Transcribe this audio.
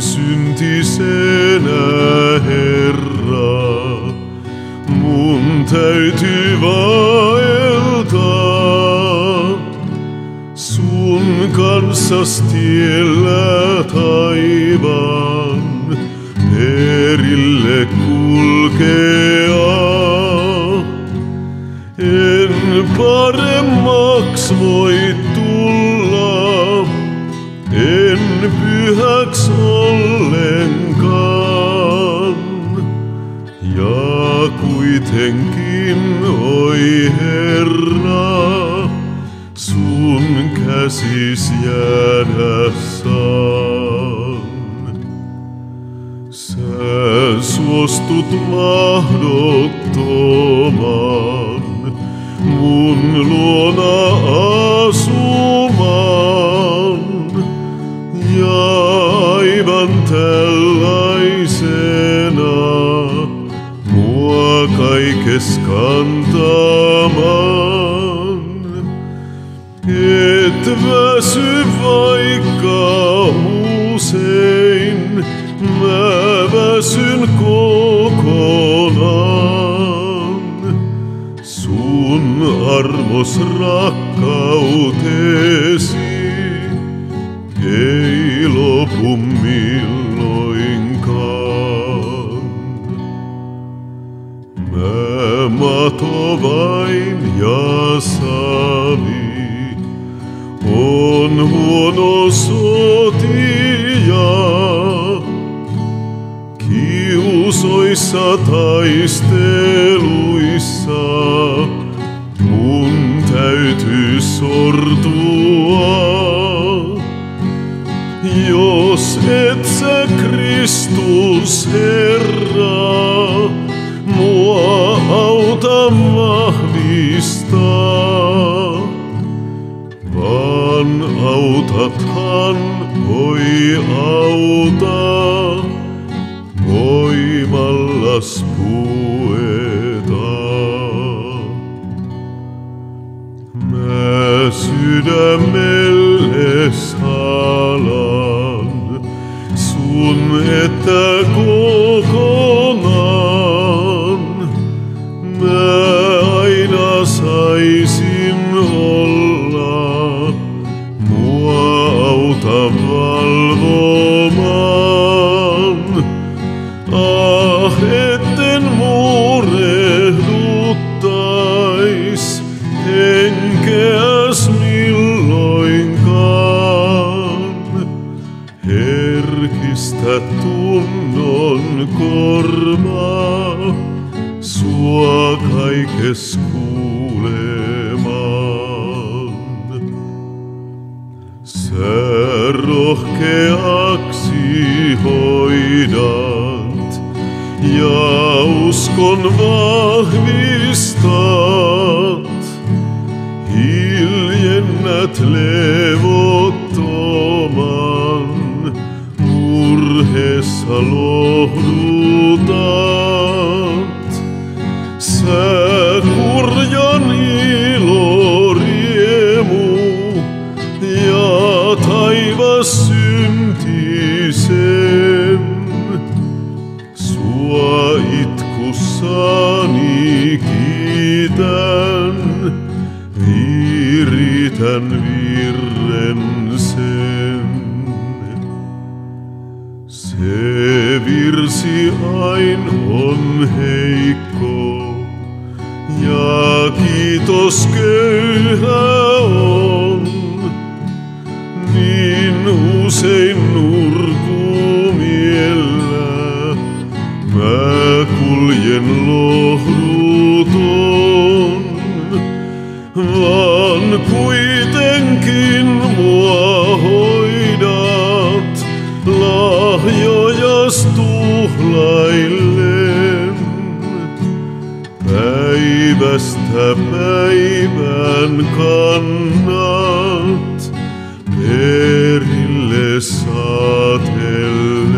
syntisenä, Herra, mun täytyy vaeltaa sun kanssas tiellä taivaan. Perille kulkea. En paremmaks voi tulla, pyhäks ollenkaan. Ja kuitenkin, oi Herra, sun käsis jäädä saan. Sä suostut mahdottoman mun luona aivan tällaisena mua kaikes kantamaan. Et väsy vaikka usein, mä väsyn kokonaan. Sun armos rakkautesi ei lopu milloinkaan. Mä mato vain ja sali on huono sotia. Kiusoissa taisteluissa mun täytyy sortua. Jos et sä Kristus Herra, mua auta vahvistaa. Vaan autathan, oi auta, voimallas pueta. Sydämelle salan. Sun, että kokonaan. Mä aina saisin sua kaikes kuulemaan. Sä rohkeaksi hoidat ja uskon vahvistat. Hiljennät levottoman, murheessa lohdutat. Taivas syntisen. Sua itkussani kiitän, viritän virren sen. Se virsi ain on heikko, ja kiitos köyhä usein nurkumiellä mä kuljen lohduton, vaan kuitenkin mua hoidat lahjojas tuhlaillen. Päivästä päivän kannat per il satellite